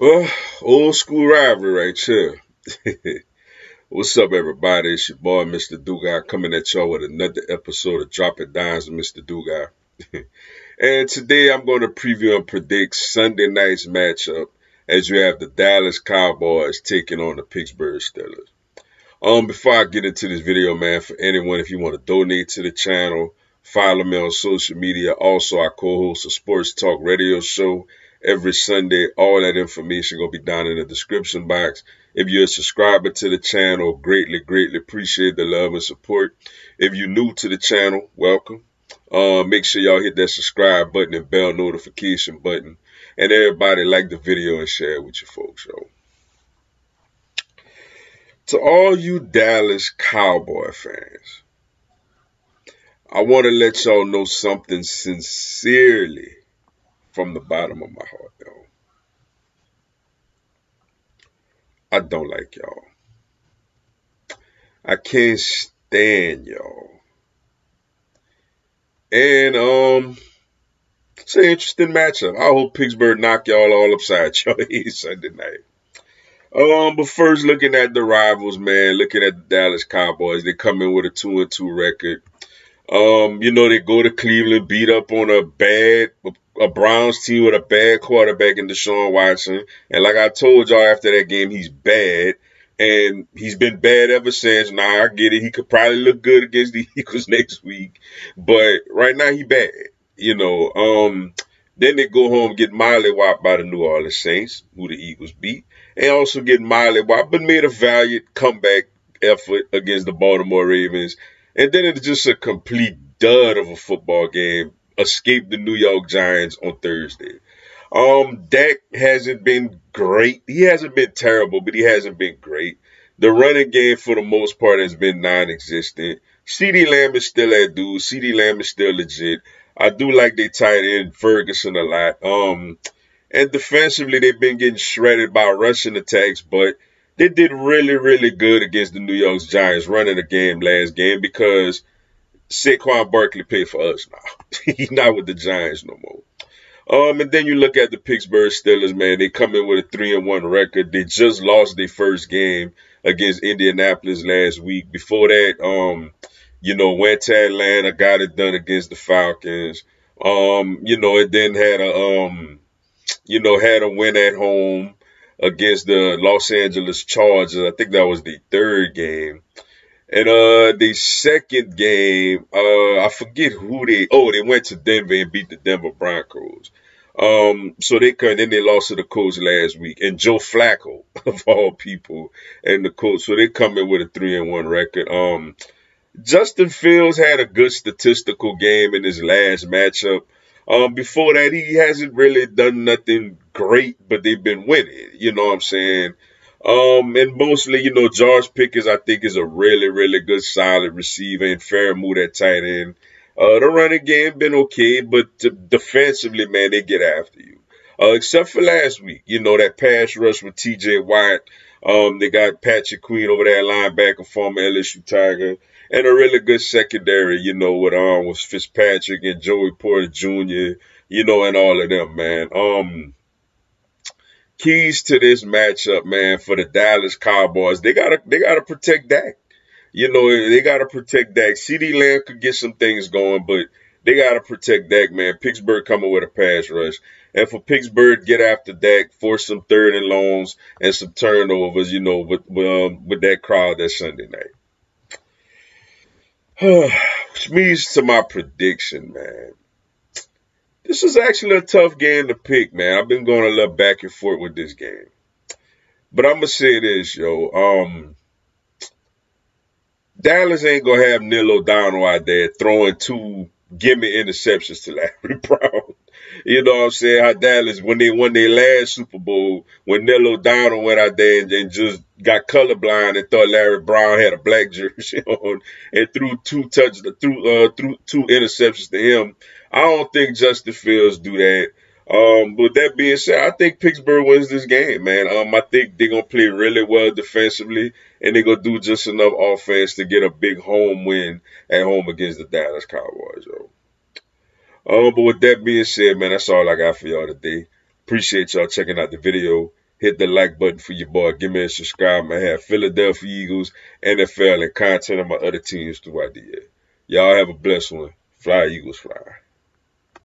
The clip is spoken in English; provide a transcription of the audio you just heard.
Well, old school rivalry right here. What's up, everybody? It's your boy, Mr. Dugas, coming at y'all with another episode of Dropping Dimes with Mr. Dugas. and today I'm going to preview and predict Sunday night's matchup as you have the Dallas Cowboys taking on the Pittsburgh Steelers. Um, before I get into this video, man, for anyone, if you want to donate to the channel, follow me on social media. Also, I co-host a sports talk radio show every Sunday. All that information gonna be down in the description box. If you're a subscriber to the channel, greatly, greatly appreciate the love and support. If you're new to the channel, welcome. Uh, make sure y'all hit that subscribe button and bell notification button. And everybody like the video and share it with your folks, yo. To all you Dallas Cowboy fans, I want to let y'all know something sincerely from the bottom of my heart, though. I don't like y'all. I can't stand y'all. And um it's an interesting matchup. I hope Pittsburgh knock y'all all upside y'all Sunday night. Um, but first looking at the rivals, man, looking at the Dallas Cowboys, they come in with a two and two record. Um, you know, they go to Cleveland, beat up on a bad, a Browns team with a bad quarterback in Deshaun Watson. And like I told y'all after that game, he's bad. And he's been bad ever since. Now I get it. He could probably look good against the Eagles next week. But right now he bad. You know, um, then they go home get Miley whopped by the New Orleans Saints, who the Eagles beat, and also get Miley whopped, but made a valiant comeback effort against the Baltimore Ravens and then it's just a complete dud of a football game. Escape the New York Giants on Thursday. Um, Dak hasn't been great. He hasn't been terrible, but he hasn't been great. The running game, for the most part, has been non-existent. CeeDee Lamb is still that dude. CeeDee Lamb is still legit. I do like they tight end Ferguson a lot. Um, and defensively, they've been getting shredded by rushing attacks, but they did really, really good against the New York Giants running the game last game because Saquon Barkley paid for us now. He's not with the Giants no more. Um, and then you look at the Pittsburgh Steelers, man. They come in with a three and one record. They just lost their first game against Indianapolis last week. Before that, um, you know, went to Atlanta, got it done against the Falcons. Um, you know, it then had a um, you know, had a win at home against the Los Angeles Chargers. I think that was the third game. And uh the second game, uh I forget who they oh, they went to Denver and beat the Denver Broncos. Um, so they come, then they lost to the Colts last week, and Joe Flacco of all people, and the Colts. So they come in with a three and one record. Um, Justin Fields had a good statistical game in his last matchup. Um, before that, he hasn't really done nothing great, but they've been winning. You know what I'm saying? Um, and mostly, you know, George Pickens, I think, is a really, really good, solid receiver, and Freiermuth at tight end. Uh, the running game been okay, but defensively, man, they get after you. Uh, except for last week, you know, that pass rush with T.J. Watt. Um, they got Patrick Queen over there, linebacker, former LSU Tiger and a really good secondary, you know, with um with Fitzpatrick and Joey Porter Jr., you know, and all of them, man. Um keys to this matchup, man, for the Dallas Cowboys, they gotta they gotta protect Dak. You know, they gotta protect Dak. CeeDee Lamb could get some things going, but they gotta protect Dak, man. Pittsburgh coming with a pass rush. And for Pittsburgh, get after Dak, force some third and longs and some turnovers, you know, with um, with that crowd that Sunday night. Which means to my prediction, man. This is actually a tough game to pick, man. I've been going a little back and forth with this game. But I'm gonna say this, yo. Um Dallas ain't gonna have Neil O'Donnell out there throwing two gimme interceptions to Larry Brown. You know what I'm saying? How Dallas, when they won their last Super Bowl, when Neil O'Donnell went out there and, and, just got colorblind and thought Larry Brown had a black jersey on and threw two touches, threw, uh, threw two interceptions to him. I don't think Justin Fields do that. Um, but that being said, I think Pittsburgh wins this game, man. Um, I think they're gonna play really well defensively, and they're gonna do just enough offense to get a big home win at home against the Dallas Cowboys, yo. Um, but with that being said, man, that's all I got for y'all today. Appreciate y'all checking out the video. Hit the like button for your boy. Give me a subscribe. I have Philadelphia Eagles, NFL, and content on my other teams throughout the year. Y'all have a blessed one. Fly Eagles fly.